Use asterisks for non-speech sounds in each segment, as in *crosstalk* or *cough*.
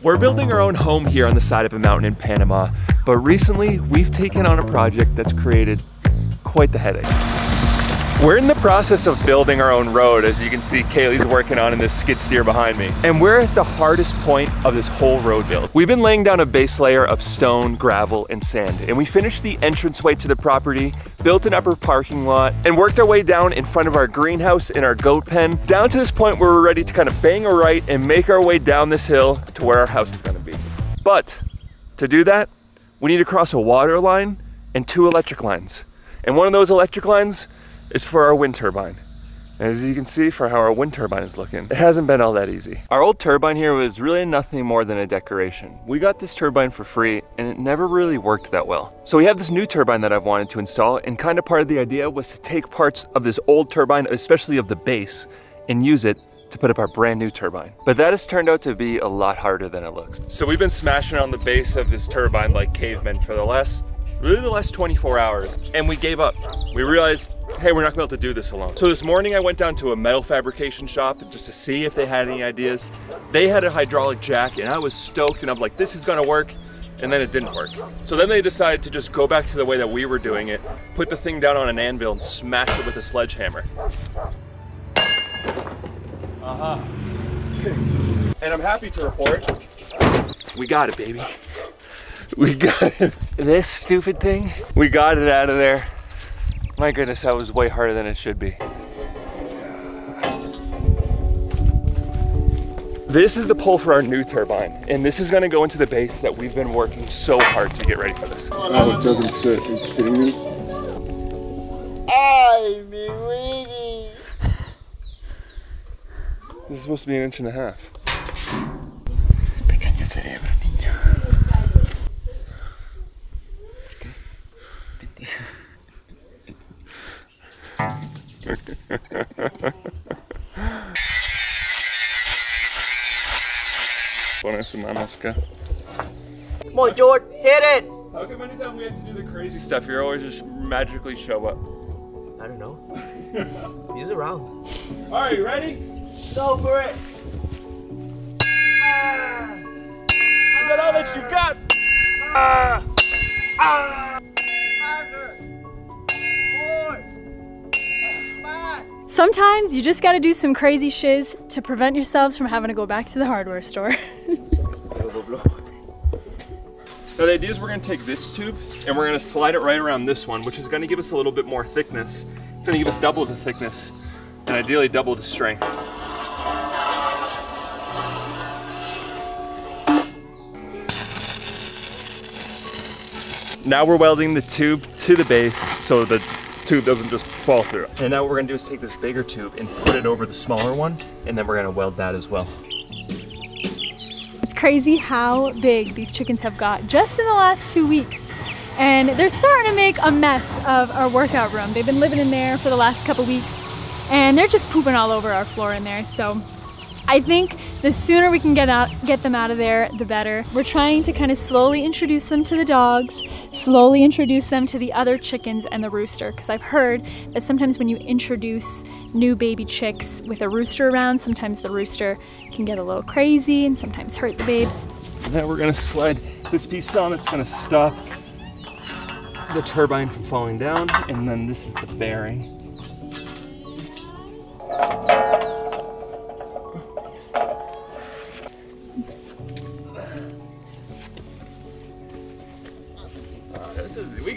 We're building our own home here on the side of a mountain in Panama, but recently we've taken on a project that's created quite the headache. We're in the process of building our own road, as you can see Kaylee's working on in this skid steer behind me. And we're at the hardest point of this whole road build. We've been laying down a base layer of stone, gravel, and sand, and we finished the entranceway to the property, built an upper parking lot, and worked our way down in front of our greenhouse and our goat pen, down to this point where we're ready to kind of bang a right and make our way down this hill to where our house is gonna be. But to do that, we need to cross a water line and two electric lines. And one of those electric lines is for our wind turbine. And as you can see for how our wind turbine is looking, it hasn't been all that easy. Our old turbine here was really nothing more than a decoration. We got this turbine for free and it never really worked that well. So we have this new turbine that I've wanted to install and kind of part of the idea was to take parts of this old turbine, especially of the base, and use it to put up our brand new turbine. But that has turned out to be a lot harder than it looks. So we've been smashing on the base of this turbine like cavemen for the last really the last 24 hours, and we gave up. We realized, hey, we're not gonna be able to do this alone. So this morning I went down to a metal fabrication shop just to see if they had any ideas. They had a hydraulic jack, and I was stoked, and I'm like, this is gonna work, and then it didn't work. So then they decided to just go back to the way that we were doing it, put the thing down on an anvil and smash it with a sledgehammer. Uh-huh. and I'm happy to report, we got it, baby. We got it. This stupid thing, we got it out of there. My goodness, that was way harder than it should be. This is the pole for our new turbine, and this is gonna go into the base that we've been working so hard to get ready for this. Oh, it doesn't fit. Are you kidding me? Ay, mi Luigi. This is supposed to be an inch and a half. Pequeño cerebro, niño. Pones una máscara. Come on, George, hit it. How come anytime we have to do the crazy stuff, you always just magically show up? I don't know. *laughs* He's around. All right, you ready? Go for it. Ah! Is that all that you got? Ah! Ah! Sometimes you just gotta do some crazy shiz to prevent yourselves from having to go back to the hardware store. Now the idea is we're gonna take this tube and we're gonna slide it right around this one, which is gonna give us a little bit more thickness. It's gonna give us double the thickness and ideally double the strength. Now we're welding the tube to the base so the tube doesn't just fall through. And now what we're gonna do is take this bigger tube and put it over the smaller one and then we're gonna weld that as well. It's crazy how big these chickens have got just in the last two weeks. And they're starting to make a mess of our workout room. They've been living in there for the last couple weeks and they're just pooping all over our floor in there. So I think the sooner we can get out, get them out of there, the better. We're trying to kind of slowly introduce them to the dogs, slowly introduce them to the other chickens and the rooster. Because I've heard that sometimes when you introduce new baby chicks with a rooster around, sometimes the rooster can get a little crazy and sometimes hurt the babes. Now we're gonna slide this piece on it's gonna stop the turbine from falling down. And then this is the bearing.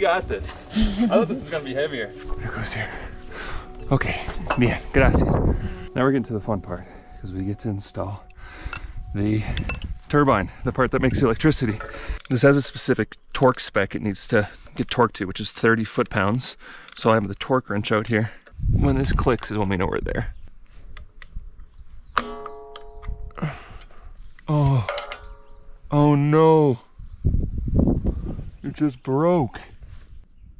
Got this. I thought this was gonna be heavier. It goes here. Okay, bien, gracias. Now we're getting to the fun part because we get to install the turbine, the part that makes the electricity. This has a specific torque spec it needs to get torqued to, which is 30 foot pounds. So I have the torque wrench out here. When this clicks is when we know we're there. Oh, oh no. It just broke.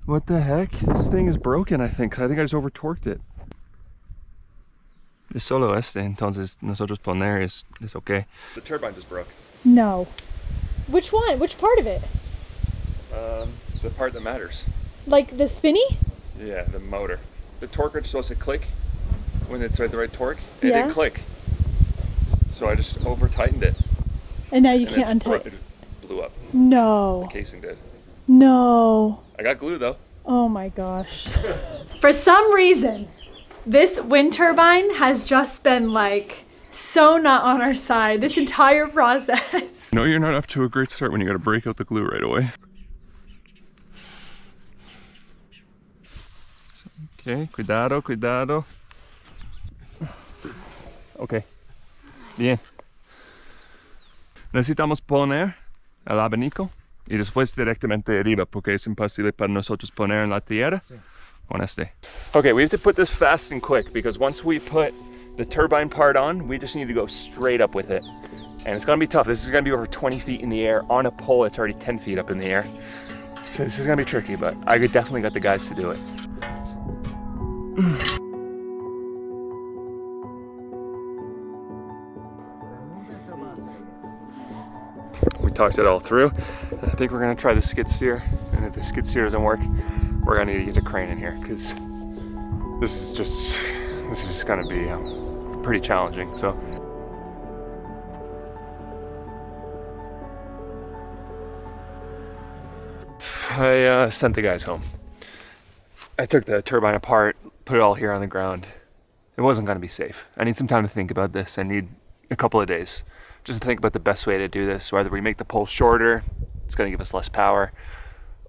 What the heck? This thing is broken, I think. I think I just over torqued it. Es solo este, entonces nosotros poner es, es okay. The turbine just broke. No. Which one? Which part of it? Um, the part that matters. Like the spinny? Yeah, the motor. The torque wrench is supposed to click when it's at the right torque. It Yeah. didn't click. So I just over tightened it. And now you and can't it untie bro- it. it blew up. No. The casing did. No. I got glue though. Oh my gosh. For some reason, this wind turbine has just been like so not on our side this entire process. *laughs* No, you're not off to a great start when you gotta break out the glue right away. Okay, cuidado, cuidado. Ok. Bien. Necesitamos poner el abanico y después directamente arriba porque es imposible para nosotros poner en la tierra con este. Okay, we have to put this fast and quick because once we put the turbine part on, we just need to go straight up with it. And it's gonna be tough. This is gonna be over 20 feet in the air on a pole that's already 10 feet up in the air. So this is gonna be tricky, but I could definitely got the guys to do it. *clears throat* talked it all through. And I think we're gonna try the skid steer. And if the skid steer doesn't work, we're gonna need to get a crane in here because this is just, this is just gonna be um, pretty challenging. So I uh, sent the guys home. I took the turbine apart, put it all here on the ground. It wasn't to be safe. I need some time to think about this. I need a couple of days just to think about the best way to do this. Whether we make the pole shorter, it's going to give us less power,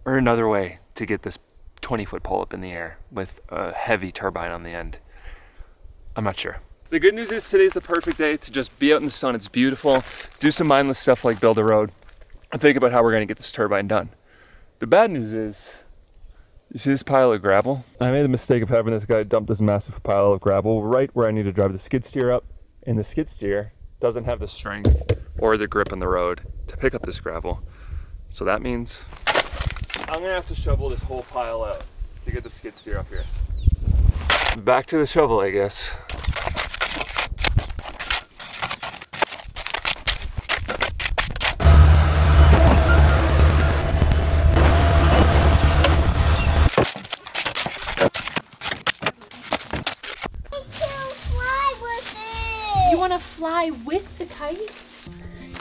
or another way to get this 20 foot pole up in the air with a heavy turbine on the end. I'm not sure. The good news is today's the perfect day to just be out in the sun. It's beautiful. Do some mindless stuff like build a road and think about how we're going to get this turbine done. The bad news is, you see this pile of gravel? I made the mistake of having this guy dump this massive pile of gravel right where I need to drive the skid steer up, and the skid steer doesn't have the strength or the grip on the road to pick up this gravel. So that means I'm gonna have to shovel this whole pile out to get the skid steer up here. Back to the shovel, I guess. With the kite?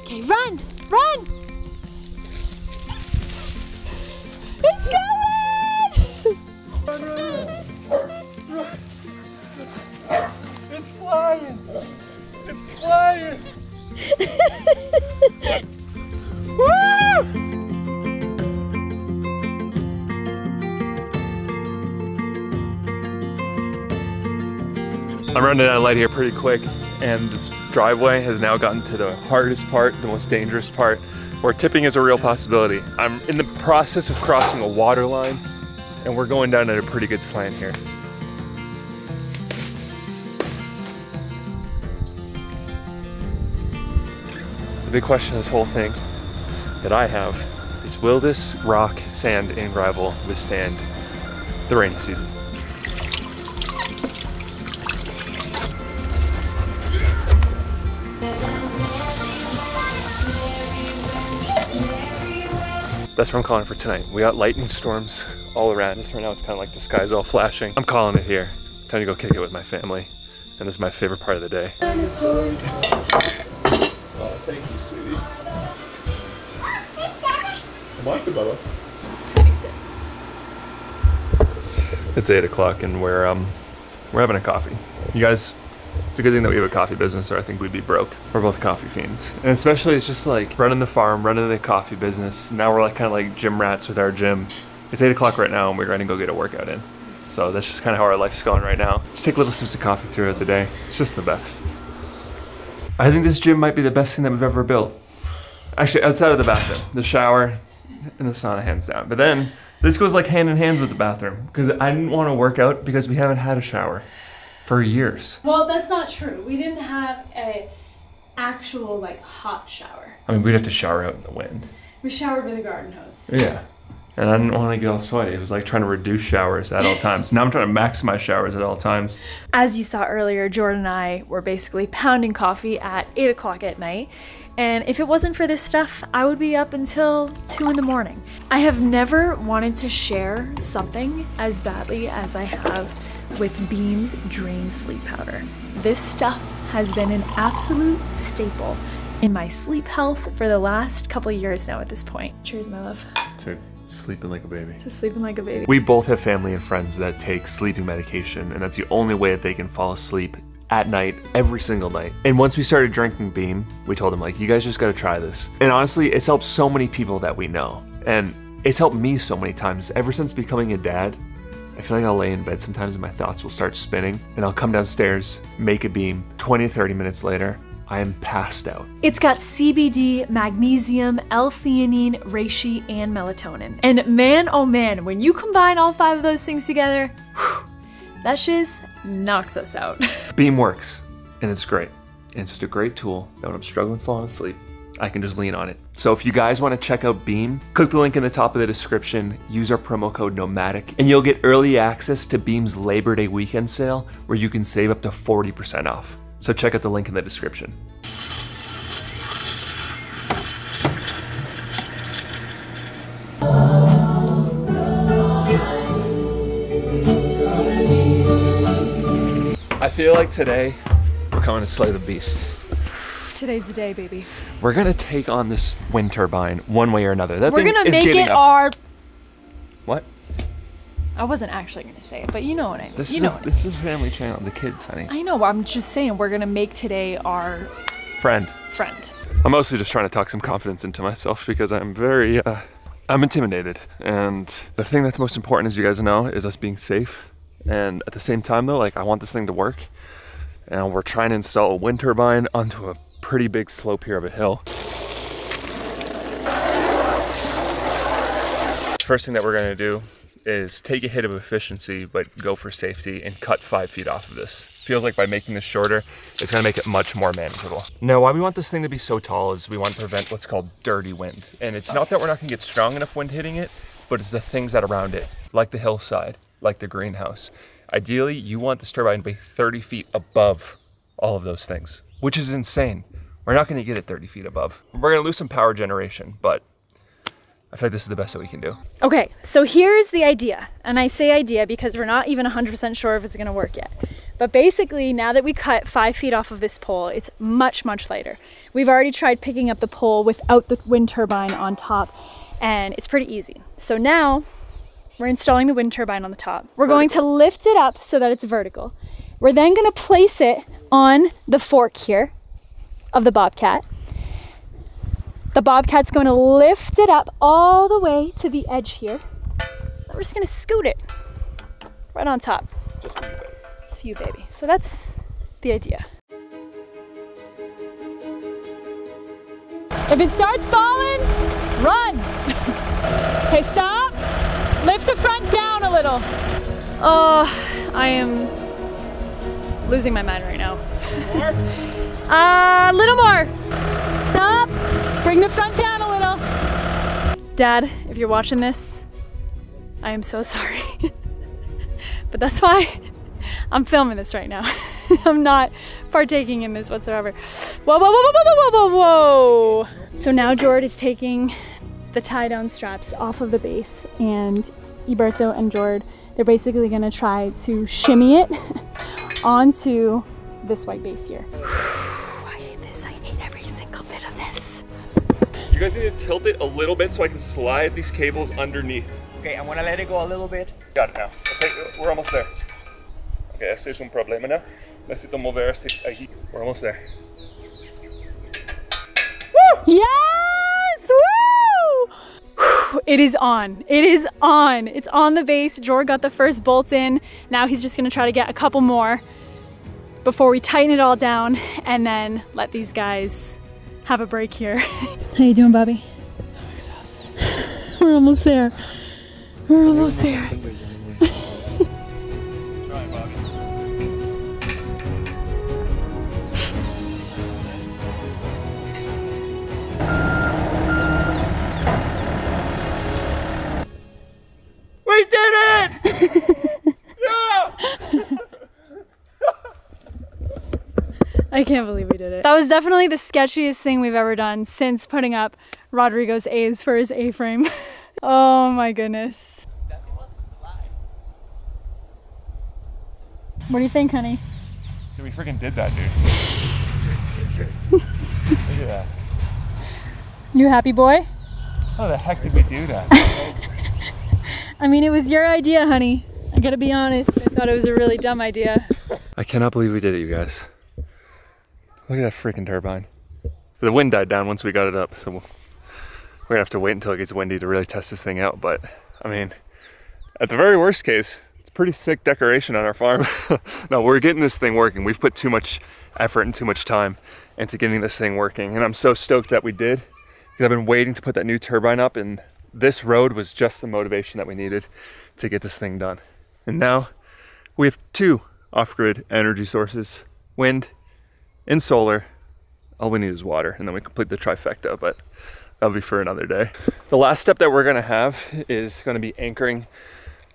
Okay, run! Run! It's going! It's flying! It's flying! *laughs* I'm running out of light here pretty quick, and this driveway has now gotten to the hardest part, the most dangerous part, where tipping is a real possibility. I'm in the process of crossing a water line, and we're going down at a pretty good slant here. The big question of this whole thing that I have is will this rock, sand, and gravel withstand the rainy season? That's what I'm calling for tonight. We got lightning storms *laughs* all around us right now. It's kind of like the sky's all flashing. I'm calling it here. Time to go kick it with my family. And this is my favorite part of the day. Oh, thank you, sweetie. It's eight o'clock and we're um we're having a coffee. You guys, it's a good thing that we have a coffee business, or I think we'd be broke. We're both coffee fiends, and especially it's just like running the farm, running the coffee business. Now we're like kind of like gym rats with our gym. It's eight o'clock right now, and we're going to go get a workout in. So that's just kind of how our life's going right now. Just take little sips of coffee throughout the day. It's just the best. I think this gym might be the best thing that we've ever built. Actually, outside of the bathroom, the shower, and the sauna, hands down. But then this goes like hand in hand with the bathroom because I didn't want to work out because we haven't had a shower for years. Well, that's not true. We didn't have a actual like hot shower. I mean, we'd have to shower out in the wind. We showered with a garden hose. Yeah. And I didn't want to get all sweaty. It was like trying to reduce showers at all times. Now I'm trying to maximize showers at all times. As you saw earlier, Jordan and I were basically pounding coffee at 8 o'clock at night. And if it wasn't for this stuff, I would be up until 2 in the morning. I have never wanted to share something as badly as I have with Beam's Dream Sleep Powder. This stuff has been an absolute staple in my sleep health for the last couple years now at this point. Cheers, my love. To sleeping like a baby. To sleeping like a baby. We both have family and friends that take sleeping medication, and that's the only way that they can fall asleep at night every single night. And once we started drinking Beam, we told them like, you guys just got to try this. And honestly, it's helped so many people that we know. And it's helped me so many times ever since becoming a dad. I feel like I'll lay in bed sometimes and my thoughts will start spinning and I'll come downstairs, make a beam. 20 30 minutes later, I am passed out. It's got CBD, magnesium, L-theanine, reishi, and melatonin. And man, oh man, when you combine all five of those things together, whew, that shiz knocks us out. *laughs* Beam works and it's great. And it's just a great tool that when I'm struggling falling asleep, I can just lean on it. So if you guys want to check out Beam, click the link in the top of the description, use our promo code NOMADIC, and you'll get early access to Beam's Labor Day weekend sale where you can save up to 40% off. So check out the link in the description. I feel like today we're coming to slay the beast. Today's the day, baby. We're gonna take on this wind turbine one way or another. That We're thing gonna is make it up. our. What? I wasn't actually gonna say it, but you know what I mean. This you is know a, what I this is a family channel. The kids, honey. I know. I'm just saying we're gonna make today our Friend. friend. I'm mostly just trying to talk some confidence into myself because I'm very, uh, I'm intimidated. And the thing that's most important, as you guys know, is us being safe. And at the same time, though, like I want this thing to work. And we're trying to install a wind turbine onto a pretty big slope here of a hill. First thing that we're gonna do is take a hit of efficiency, but go for safety and cut five feet off of this. Feels like by making this shorter, it's gonna make it much more manageable. Now, why we want this thing to be so tall is we want to prevent what's called dirty wind. And it's not that we're not gonna get strong enough wind hitting it, but it's the things that are around it, like the hillside, like the greenhouse. Ideally, you want this turbine to be 30 feet above all of those things, which is insane. We're not gonna get it 30 feet above. We're gonna lose some power generation, but I feel like this is the best that we can do. Okay, so here's the idea. And I say idea because we're not even 100% sure if it's gonna work yet. But basically, now that we cut five feet off of this pole, it's much, much lighter. We've already tried picking up the pole without the wind turbine on top, and it's pretty easy. So now we're installing the wind turbine on the top. We're going to lift it up so that it's vertical. We're then gonna place it on the fork here of the Bobcat. The Bobcat's going to lift it up all the way to the edge here. We're just gonna scoot it right on top. Just for you, baby. It's for you, baby. So that's the idea. If it starts falling, run. *laughs* okay, stop. Lift the front down a little. Oh, I am losing my mind right now. *laughs* Uh, a little more. Stop. Bring the front down a little. Dad, if you're watching this, I am so *laughs* sorry. but that's why I'm filming this right now. *laughs* I'm not partaking in this whatsoever. Whoa, whoa, whoa, whoa, whoa, whoa, whoa, whoa. So now Jord is taking the tie down straps off of the base and Iberto and Jord, they're basically gonna try to shimmy it onto this white base here. I hate this, I hate every single bit of this. You guys need to tilt it a little bit so I can slide these cables underneath. Okay, I'm gonna let it go a little bit. Got it now. Okay, we're almost there. Okay, ese es un problema now. Necesito mover este aquí. We're almost there. Yes! Woo! *sighs* Whew, It is on. It is on. It's on the base. Jord got the first bolt in. Now he's just gonna try to get a couple more before we tighten it all down and then let these guys have a break here. *laughs* How you doing, Bobby? I'm exhausted. *sighs* We're almost there. We're almost there. I can't believe we did it. That was definitely the sketchiest thing we've ever done since putting up Rodrigo's A's for his A-frame. *laughs* oh my goodness. What do you think, honey? Dude, we freaking did that, dude. Look at that. You happy boy? How the heck did we do that? *laughs* I mean, it was your idea, honey. I gotta be honest. I thought it was a really dumb idea. I cannot believe we did it, you guys. Look at that freaking turbine. The wind died down once we got it up, so we'll, we're gonna have to wait until it gets windy to really test this thing out. But I mean, at the very worst case, it's pretty sick decoration on our farm. *laughs* no, we're getting this thing working. We've put too much effort and too much time into getting this thing working, and I'm so stoked that we did. Because I've been waiting to put that new turbine up, and this road was just the motivation that we needed to get this thing done. And now we have two off-grid energy sources, wind and solar. All we need is water, and then we complete the trifecta, but that'll be for another day. The last step that we're gonna have is gonna be anchoring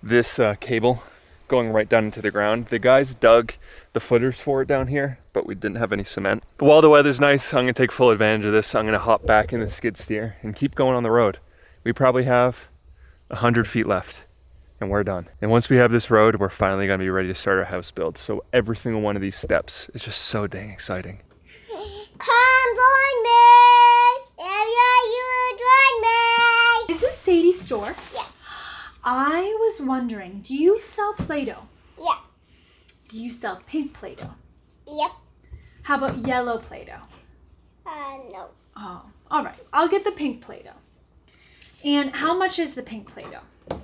this uh, cable going right down into the ground. The guys dug the footers for it down here, but we didn't have any cement. But while the weather's nice, I'm gonna take full advantage of this. I'm gonna hop back in the skid steer and keep going on the road. We probably have 100 feet left and we're done. And once we have this road, we're finally gonna be ready to start our house build. So every single one of these steps is just so dang exciting. Come join me. Area you join me. Is this Sadie's store? Yeah. I was wondering, do you sell Play-Doh? Yeah. Do you sell pink Play-Doh? Yep. How about yellow Play-Doh? Uh, no. Oh, all right. I'll get the pink Play-Doh. And how much is the pink Play-Doh?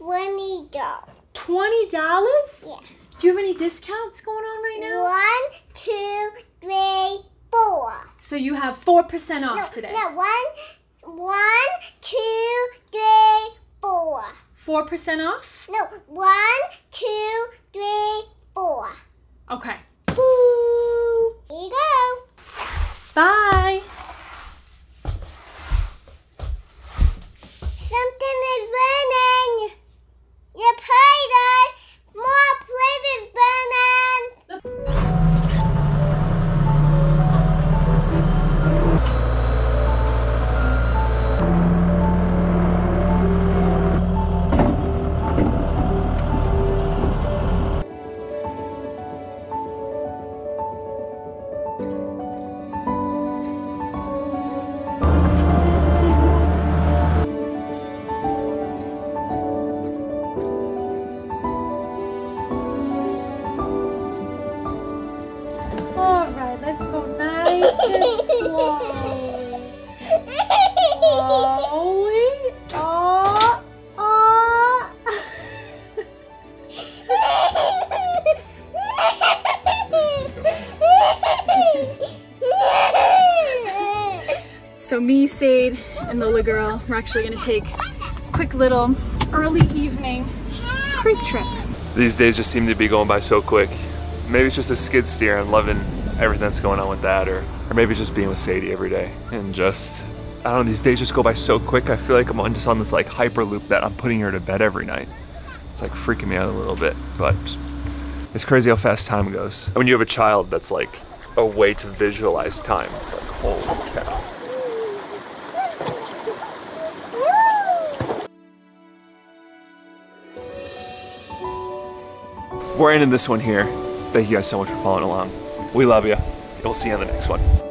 We go. Twenty dollars? Yeah. Do you have any discounts going on right now? One, two, three, four. So you have four percent off No, today. no. One, one, two, three, four. Four percent off? No. One, two, three, four. Okay. Boo. Here you go. Bye. Something is burning. All right, let's go nice and slowly. Slowly. Ah, ah. So me, Sadie, and Lola Girl, we're actually gonna take a quick little early evening creek trip. These days just seem to be going by so quick. Maybe it's just a skid steer and loving everything that's going on with that, or, or maybe it's just being with Sadie every day and just, I don't know, these days just go by so quick. I feel like I'm just on this like hyperloop that I'm putting her to bed every night. It's like freaking me out a little bit, but it's crazy how fast time goes. When you have a child that's like a way to visualize time, it's like, holy cow. We're ending this one here. Thank you guys so much for following along. We love you. We'll see you in the next one.